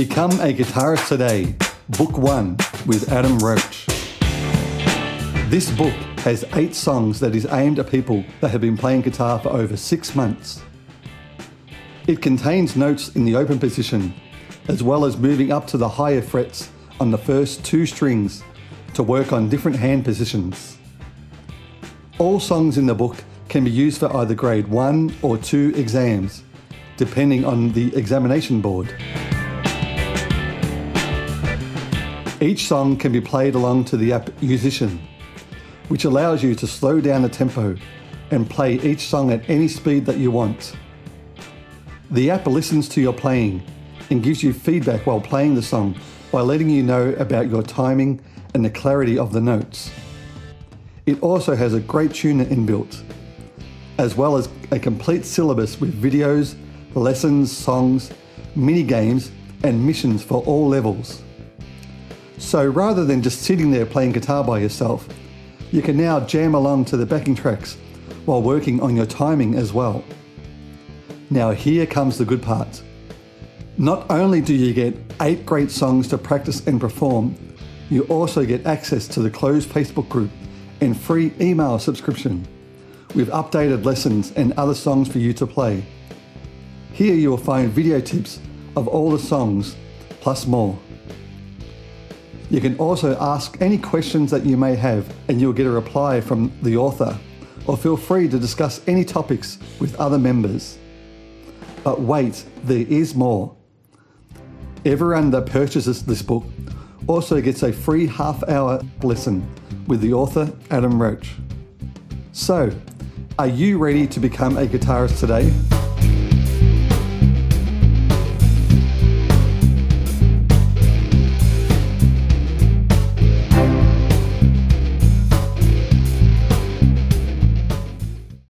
Become a Guitarist Today, Book 1 with Adam Roach. This book has eight songs that is aimed at people that have been playing guitar for over six months. It contains notes in the open position, as well as moving up to the higher frets on the first two strings to work on different hand positions. All songs in the book can be used for either grade 1 or 2 exams, depending on the examination board. Each song can be played along to the app Yousician, which allows you to slow down the tempo and play each song at any speed that you want. The app listens to your playing and gives you feedback while playing the song by letting you know about your timing and the clarity of the notes. It also has a great tuner inbuilt, as well as a complete syllabus with videos, lessons, songs, mini games, and missions for all levels. So rather than just sitting there playing guitar by yourself, you can now jam along to the backing tracks while working on your timing as well. Now, here comes the good part. Not only do you get eight great songs to practice and perform, you also get access to the closed Facebook group and free email subscription with updated lessons and other songs for you to play. Here you will find video tips of all the songs, plus more. You can also ask any questions that you may have and you'll get a reply from the author, or feel free to discuss any topics with other members. But wait, there is more. Everyone that purchases this book also gets a free half hour lesson with the author Adam Roach. So, are you ready to become a guitarist today?